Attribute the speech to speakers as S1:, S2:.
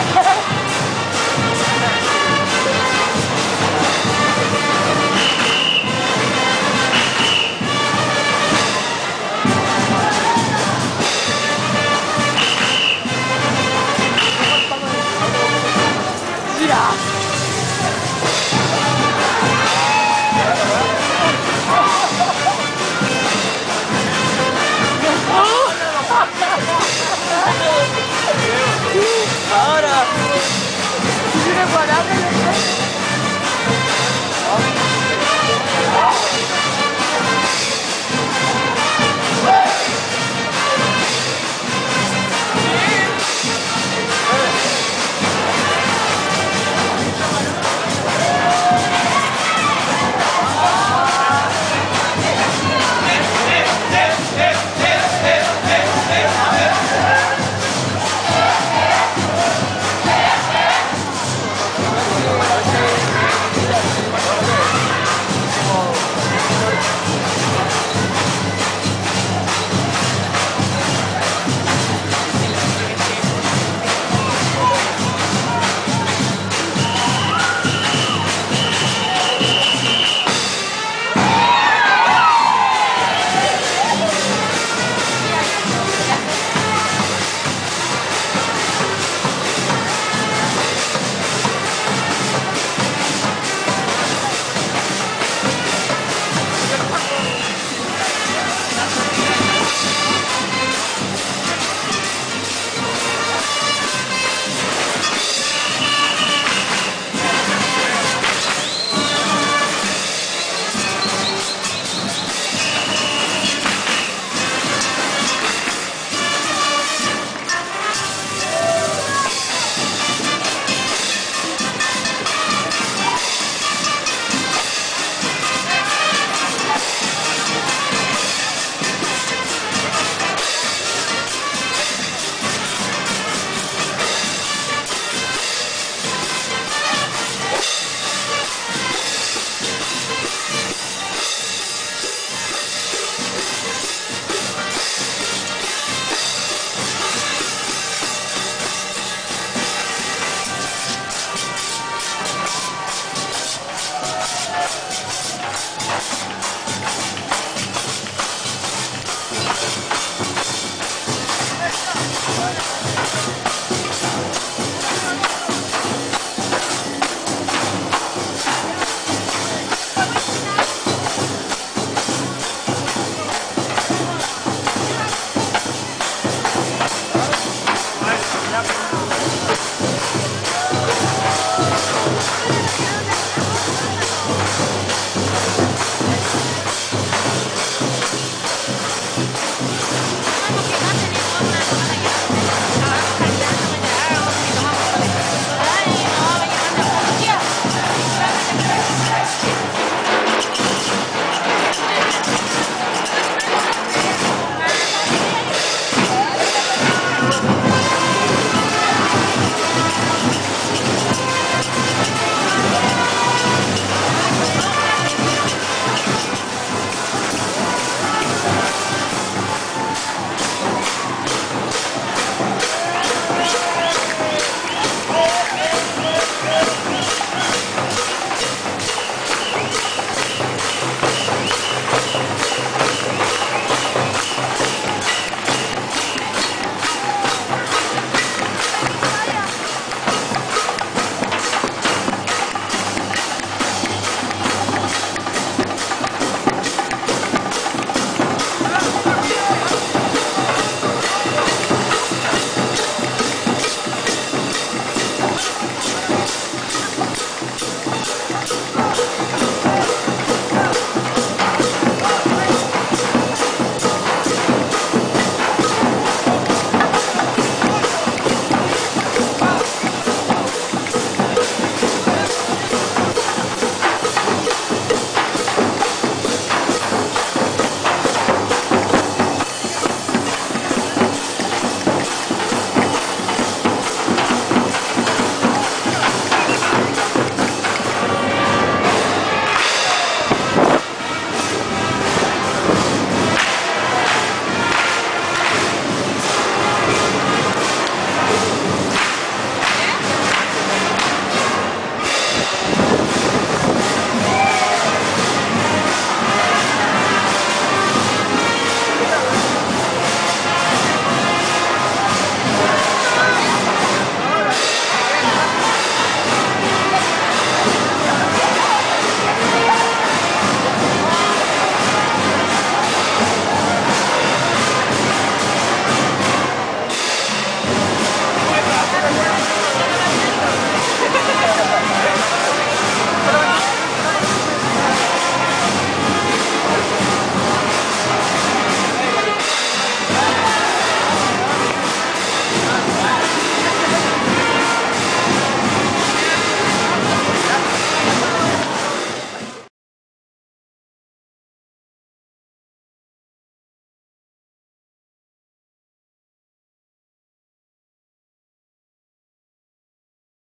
S1: Ahora. Mira para